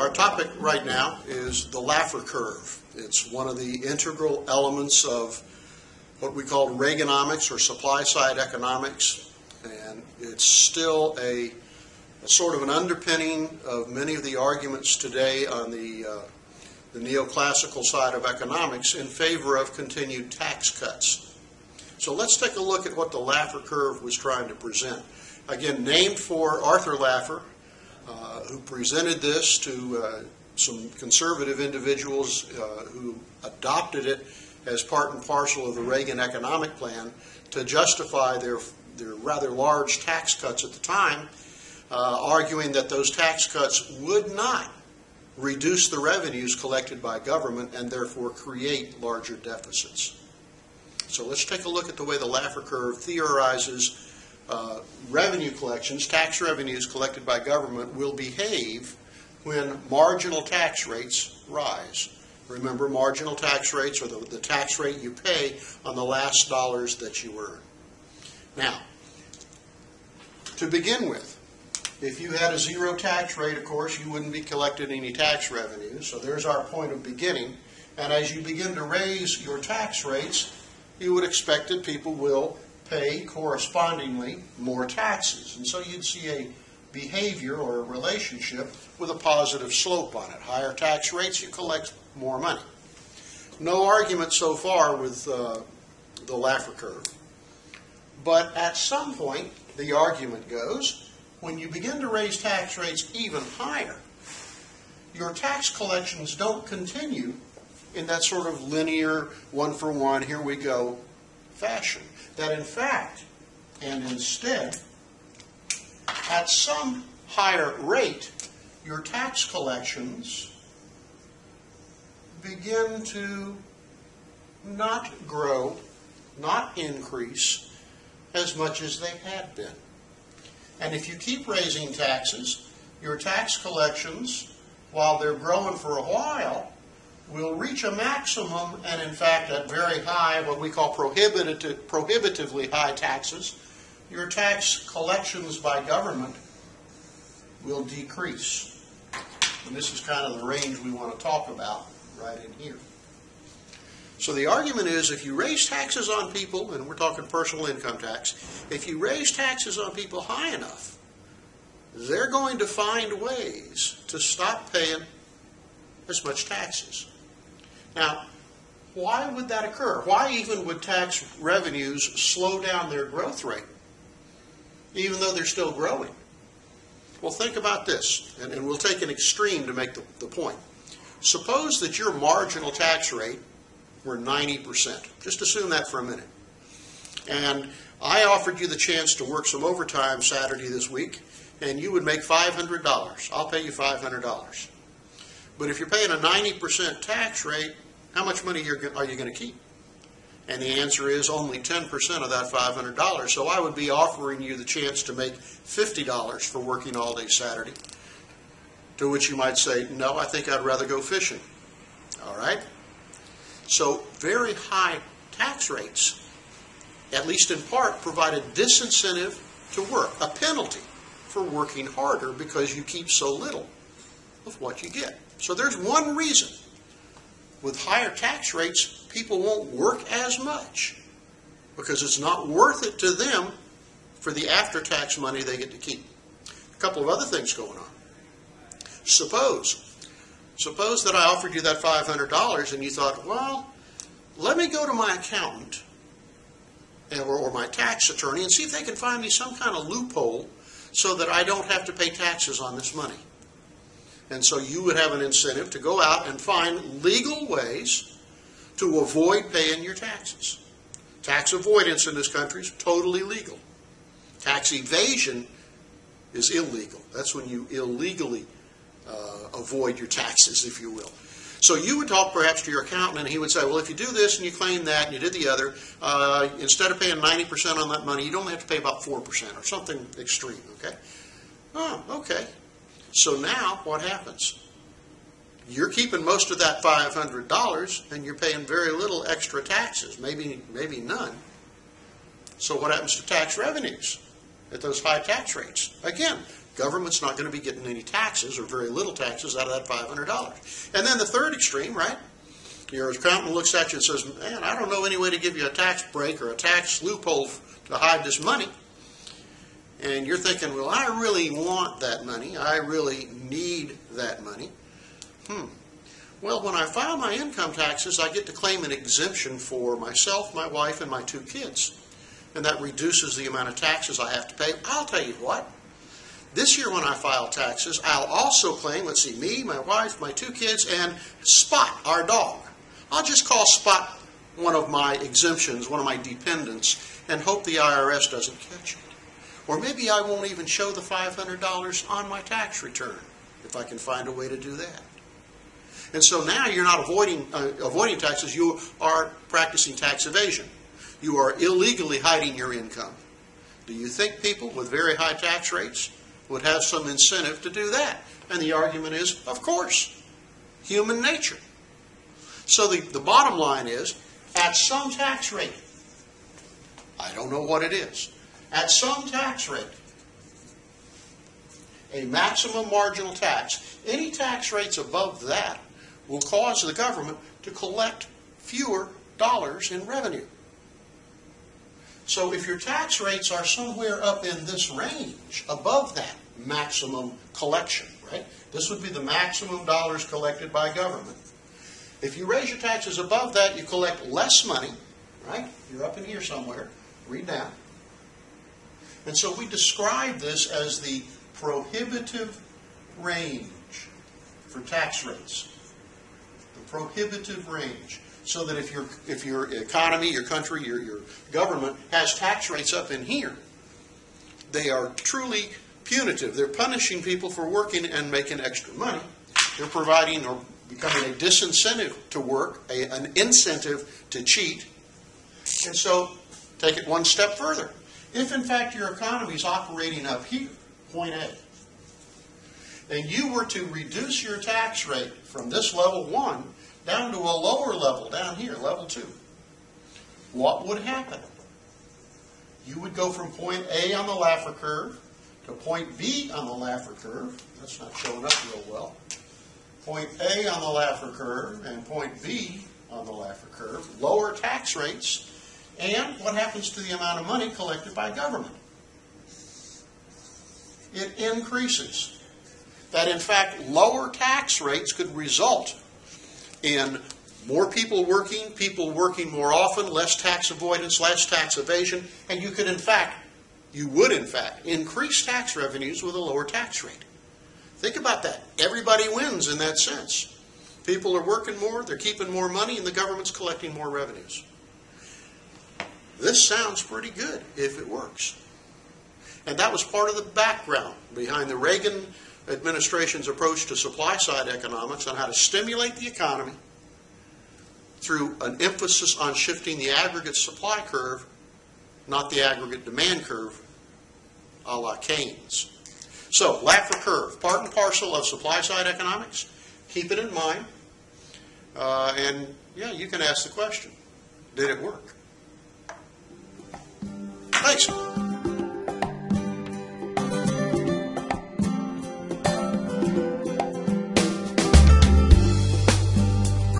Our topic right now is the Laffer curve. It's one of the integral elements of what we call Reaganomics or supply side economics, and it's still a, a sort of an underpinning of many of the arguments today on the, uh, the neoclassical side of economics in favor of continued tax cuts. So let's take a look at what the Laffer curve was trying to present. Again, named for Arthur Laffer, who presented this to uh, some conservative individuals uh, who adopted it as part and parcel of the Reagan economic plan to justify their, their rather large tax cuts at the time, uh, arguing that those tax cuts would not reduce the revenues collected by government and therefore create larger deficits. So let's take a look at the way the Laffer curve theorizes uh, revenue collections, tax revenues collected by government, will behave when marginal tax rates rise. Remember, marginal tax rates are the, the tax rate you pay on the last dollars that you earn. Now, to begin with, if you had a zero tax rate, of course, you wouldn't be collecting any tax revenue. So there's our point of beginning. And as you begin to raise your tax rates, you would expect that people will pay correspondingly more taxes. And so you'd see a behavior or a relationship with a positive slope on it. Higher tax rates, you collect more money. No argument so far with uh, the Laffer curve. But at some point, the argument goes, when you begin to raise tax rates even higher, your tax collections don't continue in that sort of linear, one for one, here we go fashion that in fact and instead, at some higher rate, your tax collections begin to not grow, not increase as much as they had been. And if you keep raising taxes, your tax collections, while they're growing for a while, will reach a maximum and in fact at very high, what we call prohibitive, prohibitively high taxes, your tax collections by government will decrease. And this is kind of the range we want to talk about right in here. So the argument is if you raise taxes on people, and we're talking personal income tax, if you raise taxes on people high enough, they're going to find ways to stop paying as much taxes. Now, why would that occur? Why even would tax revenues slow down their growth rate, even though they're still growing? Well, think about this, and, and we'll take an extreme to make the, the point. Suppose that your marginal tax rate were 90%. Just assume that for a minute. And I offered you the chance to work some overtime Saturday this week, and you would make $500. I'll pay you $500. But if you're paying a 90% tax rate, how much money are you going to keep? And the answer is only 10% of that $500. So I would be offering you the chance to make $50 for working all day Saturday. To which you might say, no, I think I'd rather go fishing. All right? So very high tax rates, at least in part, provide a disincentive to work, a penalty for working harder because you keep so little of what you get. So there's one reason. With higher tax rates, people won't work as much because it's not worth it to them for the after tax money they get to keep. A couple of other things going on. Suppose, suppose that I offered you that $500 and you thought, well, let me go to my accountant or my tax attorney and see if they can find me some kind of loophole so that I don't have to pay taxes on this money. And so you would have an incentive to go out and find legal ways to avoid paying your taxes. Tax avoidance in this country is totally legal. Tax evasion is illegal. That's when you illegally uh, avoid your taxes, if you will. So you would talk perhaps to your accountant, and he would say, well, if you do this and you claim that and you did the other, uh, instead of paying 90% on that money, you'd only have to pay about 4% or something extreme, okay? Oh, okay. So now what happens? You're keeping most of that $500 and you're paying very little extra taxes, maybe, maybe none. So what happens to tax revenues at those high tax rates? Again, Government's not going to be getting any taxes or very little taxes out of that $500. And then the third extreme, right? Your accountant looks at you and says, man, I don't know any way to give you a tax break or a tax loophole to hide this money. And you're thinking, well, I really want that money. I really need that money. Hmm. Well, when I file my income taxes, I get to claim an exemption for myself, my wife, and my two kids. And that reduces the amount of taxes I have to pay. I'll tell you what. This year when I file taxes, I'll also claim, let's see, me, my wife, my two kids, and Spot, our dog. I'll just call Spot one of my exemptions, one of my dependents, and hope the IRS doesn't catch it. Or maybe I won't even show the $500 on my tax return, if I can find a way to do that. And so now you're not avoiding, uh, avoiding taxes, you are practicing tax evasion. You are illegally hiding your income. Do you think people with very high tax rates would have some incentive to do that? And the argument is, of course, human nature. So the, the bottom line is, at some tax rate, I don't know what it is, at some tax rate, a maximum marginal tax, any tax rates above that will cause the government to collect fewer dollars in revenue. So if your tax rates are somewhere up in this range, above that maximum collection, right? This would be the maximum dollars collected by government. If you raise your taxes above that, you collect less money, right? You're up in here somewhere. Read down. And so we describe this as the prohibitive range for tax rates. The prohibitive range. So that if your, if your economy, your country, your, your government has tax rates up in here, they are truly punitive. They're punishing people for working and making extra money. They're providing or becoming a disincentive to work, a, an incentive to cheat. And so take it one step further. If in fact your economy is operating up here, point A, and you were to reduce your tax rate from this level one down to a lower level down here, level two, what would happen? You would go from point A on the Laffer curve to point B on the Laffer curve. That's not showing up real well. Point A on the Laffer curve and point B on the Laffer curve. Lower tax rates and what happens to the amount of money collected by government? It increases. That in fact, lower tax rates could result in more people working, people working more often, less tax avoidance, less tax evasion, and you could in fact, you would in fact, increase tax revenues with a lower tax rate. Think about that. Everybody wins in that sense. People are working more, they're keeping more money, and the government's collecting more revenues. This sounds pretty good if it works. And that was part of the background behind the Reagan administration's approach to supply side economics on how to stimulate the economy through an emphasis on shifting the aggregate supply curve, not the aggregate demand curve, a la Keynes. So, Laffer curve, part and parcel of supply side economics. Keep it in mind. Uh, and yeah, you can ask the question did it work? Thanks.